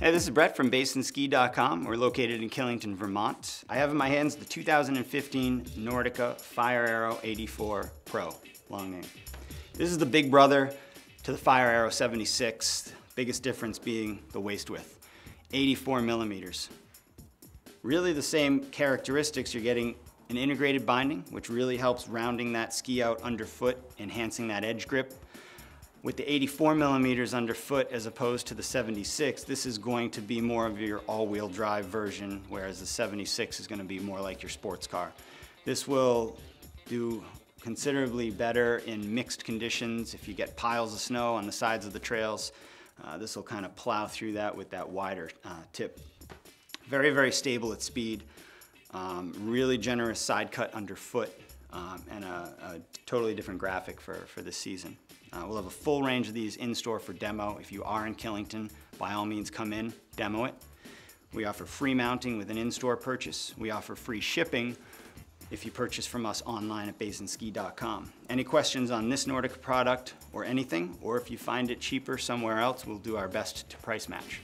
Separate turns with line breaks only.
Hey, this is Brett from BasinSki.com. We're located in Killington, Vermont. I have in my hands the 2015 Nordica Fire Arrow 84 Pro, long name. This is the big brother to the Fire Arrow 76, biggest difference being the waist width, 84 millimeters. Really the same characteristics, you're getting an integrated binding, which really helps rounding that ski out underfoot, enhancing that edge grip. With the 84 millimeters underfoot as opposed to the 76, this is going to be more of your all-wheel drive version, whereas the 76 is going to be more like your sports car. This will do considerably better in mixed conditions. If you get piles of snow on the sides of the trails, uh, this will kind of plow through that with that wider uh, tip. Very, very stable at speed. Um, really generous side cut underfoot um, and a, a, totally different graphic for, for this season. Uh, we'll have a full range of these in store for demo. If you are in Killington, by all means come in, demo it. We offer free mounting with an in-store purchase. We offer free shipping if you purchase from us online at basinski.com. Any questions on this Nordica product or anything, or if you find it cheaper somewhere else, we'll do our best to price match.